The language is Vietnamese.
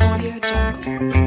Audio Jungle.